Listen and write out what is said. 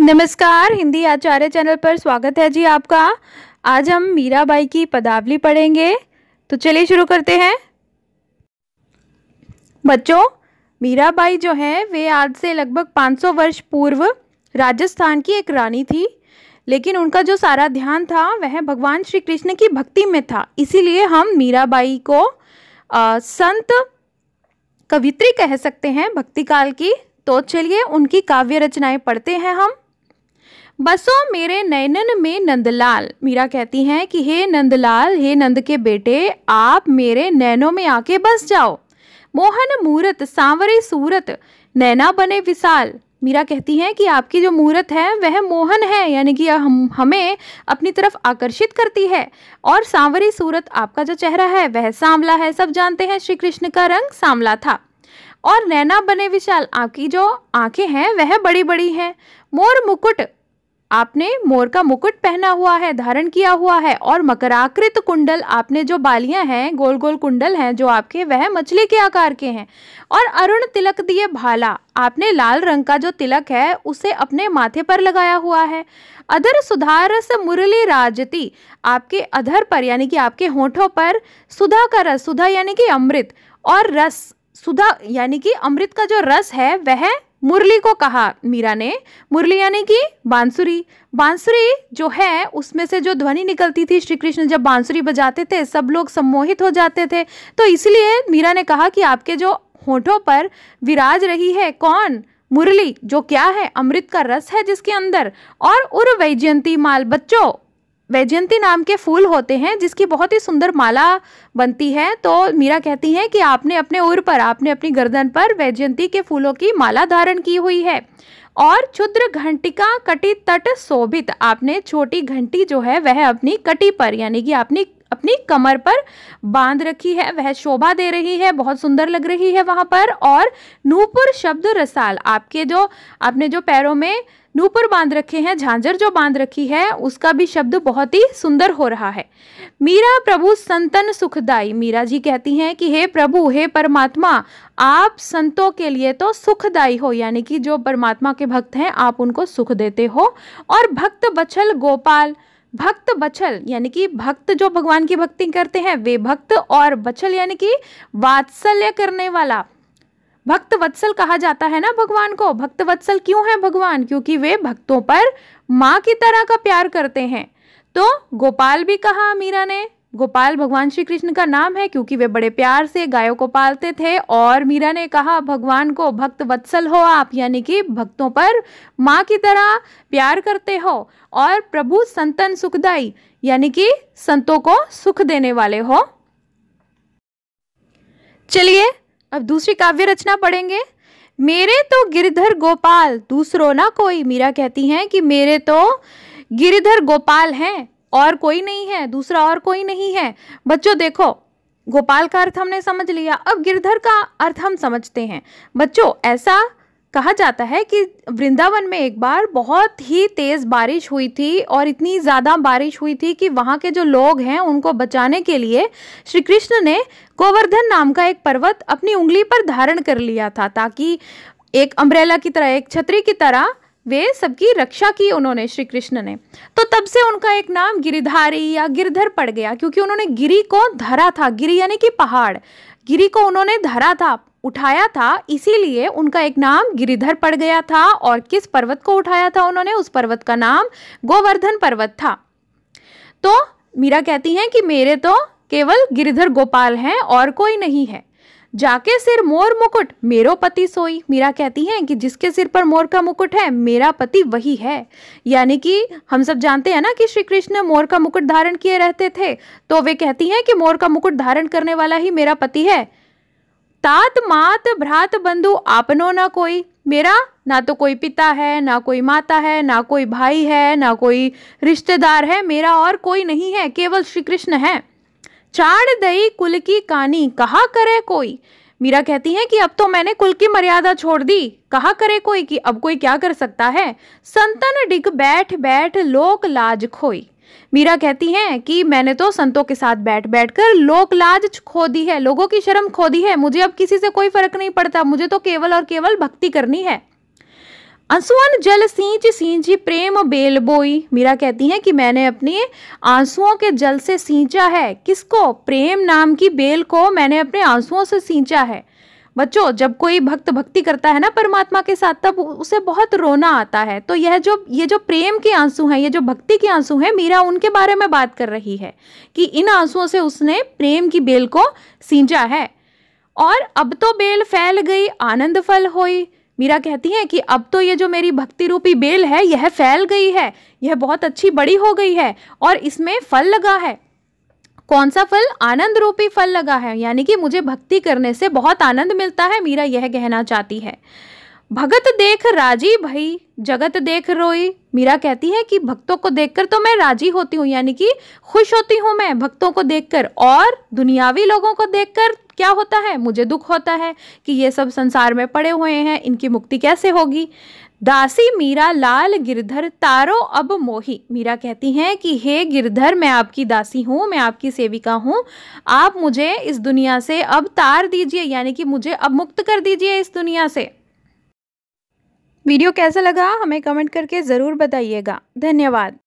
नमस्कार हिंदी आचार्य चैनल पर स्वागत है जी आपका। आज हम मीराबाई की पदावली पढ़ेंगे। तो चलिए शुरू करते हैं। बच्चों मीराबाई जो है वे आज से लगभग 500 वर्ष पूर्व राजस्थान की एक रानी थी। लेकिन उनका जो सारा ध्यान था वह भगवान श्री कृष्ण की भक्ति में था। इसीलिए हम मीराबाई को आ, संत कवित्री कह सकते हैं भक्ति काल की। तो चलिए उनकी काव्य रचनाएँ पढ़ते हैं हम। बसो मेरे नयनन में नंदलाल। मीरा कहती हैं कि, हे नंदलाल, हे नंद के बेटे, आप मेरे नैनों में आके बस जाओ। मोहन मूरत, सांवरी सूरत, नैना बने विशाल। मीरा कहती हैं कि, आपकी जो मूरत है, वह मोहन है, यानी कि हम, हमें अपनी तरफ़ आकर्षित करती है। और सांवरी सूरत आपका जो चेहरा है, वह सांवला है। सब जानते हैं श्री कृष्ण का रंग सांवला था। और नैना बने विशाल, आपकी जो आँखें हैं, वह बड़ी बड़ी हैं। मोर मुकुट आपने मोर का मुकुट पहना हुआ है, धारण किया हुआ है और मकराकृत कुंडल आपने जो बालियाँ हैं गोल गोल कुंडल हैं, जो आपके, वह मछली के आकार के हैं। और अरुण तिलक दिए भाला, आपने लाल रंग का जो तिलक है, उसे अपने माथे पर लगाया हुआ है। अधर सुधारस मुरली राजती, आपके अधर पर, यानी कि आपके होठों पर, सुधा का रस, सुधा यानी कि अमृत, और रस, सुधा यानी कि अमृत का जो रस है, वह मुरली को कहा, मीरा ने। मुरली यानी कि बांसुरी। बांसुरी जो है, उसमें से जो ध्वनि निकलती थी श्री कृष्ण जब बांसुरी बजाते थे, सब लोग सम्मोहित हो जाते थे। तो इसलिए मीरा ने कहा कि आपके जो होठों पर विराज रही है कौन? मुरली, जो क्या है, अमृत का रस है जिसके अंदर। और उर वैजयंती माल, बच्चों वैजयंती नाम के फूल होते हैं, जिसकी बहुत ही सुंदर माला बनती है। तो मीरा कहती हैं कि आपने अपने उर पर, आपने अपनी गर्दन पर वैजयंती के फूलों की माला धारण की हुई है। और क्षुद्र घंटिका कटी तट शोभित, आपने छोटी घंटी जो है, वह अपनी कटी पर, यानी कि अपनी अपनी कमर पर बाँध रखी है। वह शोभा दे रही है, बहुत सुंदर लग रही है वहाँ पर। और नूपुर शब्द रसाल, आपके जो, आपने जो पैरों में नूपुर बाँध रखे हैं, झांझर जो बाँध रखी है, उसका भी शब्द बहुत ही सुंदर हो रहा है। मीरा प्रभु संतन सुखदाई। मीरा जी कहती हैं कि, हे प्रभु, हे परमात्मा, आप संतों के लिए तो सुखदाई हो, यानी कि जो परमात्मा के भक्त हैं, आप उनको सुख देते हो। और भक्त बछल गोपाल, भक्त बछल, यानी कि भक्त जो भगवान की भक्ति करते हैं, वे भक्त और बछल, यानी कि वात्सल्य करने वाला भक्त वत्सल कहा जाता है ना भगवान को? भक्त वत्सल क्यों है भगवान? क्योंकि वे भक्तों पर माँ की तरह का प्यार करते हैं। तो गोपाल भी कहा मीरा ने, गोपाल भगवान श्री कृष्ण का नाम है क्योंकि वे बड़े प्यार से गायों को पालते थे और मीरा ने कहा, भगवान को भक्त वत्सल हो आप, यानी कि भक्तों पर माँ की तरह प्यार करते हो और प्रभु संतन सुखदाई, यानी कि संतों को सुख देने वाले हो। चलिए अब दूसरी काव्य रचना पढ़ेंगे। मेरे तो गिरधर गोपाल, दूसरो ना कोई। मीरा कहती हैं कि मेरे तो गिरधर गोपाल हैं, और कोई नहीं है, दूसरा और कोई नहीं है। बच्चों देखो, गोपाल का अर्थ हमने समझ लिया। अब गिरधर का अर्थ हम समझते हैं। बच्चों, ऐसा कहा जाता है कि वृंदावन में एक बार बहुत ही तेज़ बारिश हुई थी और इतनी ज़्यादा बारिश हुई थी कि वहाँ के जो लोग हैं उनको बचाने के लिए श्री कृष्ण ने गोवर्धन नाम का एक पर्वत अपनी उंगली पर धारण कर लिया था ताकि एक अम्ब्रेला की तरह, एक छतरी की तरह वे सबकी रक्षा की उन्होंने श्री कृष्ण ने। तो तब से उनका एक नाम गिरिधारी या गिरधर पड़ गया, क्योंकि उन्होंने गिरी को धरा था, गिरी यानी कि पहाड़। गिरी को उन्होंने धरा था उठाया था, इसीलिए उनका एक नाम गिरिधर पड़ गया था। और किस पर्वत को उठाया था उन्होंने? उस पर्वत का नाम गोवर्धन पर्वत था। तो मीरा कहती हैं कि मेरे तो केवल गिरिधर गोपाल हैं और कोई नहीं है। जाके सिर मोर मुकुट, मेरो पति सोई। मीरा कहती हैं कि जिसके सिर पर मोर का मुकुट है, मेरा पति वही है। यानी कि हम सब जानते हैं ना कि श्री कृष्ण मोर का मुकुट धारण किए रहते थे। तो वे कहती हैं कि मोर का मुकुट धारण करने वाला ही मेरा पति है। तात मात भ्रात बंधु आपनो ना कोई मेरा ना तो कोई पिता है ना कोई माता है ना कोई भाई है ना कोई रिश्तेदार है मेरा और कोई नहीं है केवल श्री कृष्ण है चाड़ दई कुल की कहानी कहा करे कोई मीरा कहती है कि अब तो मैंने कुल की मर्यादा छोड़ दी कहा करे कोई कि अब कोई क्या कर सकता है संतन डिग बैठ बैठ लोक लाज खोई मीरा कहती हैं कि मैंने तो संतों के साथ बैठ बैठ कर लोक लाज खो दी है, लोगों की शर्म खो दी है। मुझे अब किसी से कोई फ़र्क नहीं पड़ता। मुझे तो केवल और केवल भक्ति करनी है। आंसुअन जल सींच सींच प्रेम बेल बोई। मीरा कहती हैं कि मैंने अपने आंसुओं के जल से सींचा है। किसको? प्रेम नाम की बेल को मैंने अपने आंसुओं से सींचा है। बच्चों, जब कोई भक्त भक्ति करता है ना परमात्मा के साथ, तब उसे बहुत रोना आता है। तो यह जो, ये जो प्रेम के आँसू हैं, ये जो भक्ति के आँसू हैं, मीरा, उनके बारे में बात कर रही है कि इन आंसुओं से उसने प्रेम की बेल को सींचा है। और अब तो बेल फैल गई, आनंद फल होई। मीरा कहती हैं कि अब तो ये जो मेरी भक्ति रूपी बेल है, यह फैल गई है, यह बहुत अच्छी बड़ी हो गई है और इसमें फल लगा है। कौन सा फल आनंद रूपी फल लगा है? यानी कि मुझे भक्ति करने से बहुत आनंद मिलता है, मीरा यह कहना चाहती है। भगत देख राज़ी भई, जगत देख रोई मीरा कहती है कि भक्तों को देखकर तो मैं राज़ी होती हूँ, यानी कि खुश होती हूँ मैं भक्तों को देखकर। और दुनियावी लोगों को देखकर क्या होता है? मुझे दुख होता है कि ये सब संसार में पड़े हुए हैं, इनकी मुक्ति कैसे होगी? दासी मीरा लाल गिरधर तारो अब मोही। मीरा कहती हैं कि, हे गिरधर, मैं आपकी दासी हूँ, मैं आपकी सेविका हूँ। आप मुझे इस दुनिया से अब तार दीजिए, यानी कि मुझे अब मुक्त कर दीजिए इस दुनिया से। वीडियो कैसा लगा हमें कमेंट करके ज़रूर बताइएगा। धन्यवाद।